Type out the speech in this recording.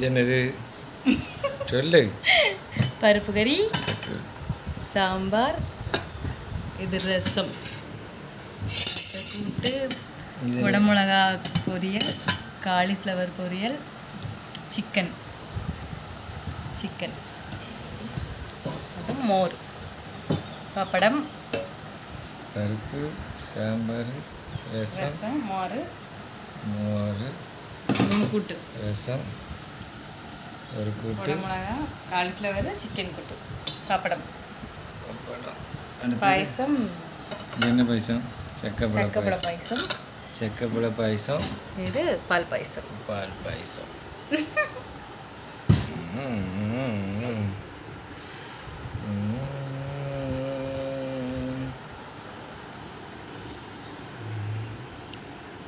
என்னது? சொல்லு. பருப்பு கறி சாம்பார் இது ரசம். கூட்டு இது குடமிளகா பொரியல் காலிஃப்ளவர் பொரியல் சிக்கன் சிக்கன் அப்புறம் மோர். பப்படம். பருப்பு சாம்பார் ரசம். ரசம் மோர். மோர். மூணு கூட்டு ரசம். ஒரு கூட்டு. குடமிளகா காலிஃப்ளவர் சிக்கன் கூட்டு. பப்படம் பாயசம். என்ன பாயசம்? சக்கப்பட பாயசம். செக்கப்பழ பாயசம். இது பால் பாயசம். பால் பாயசம்.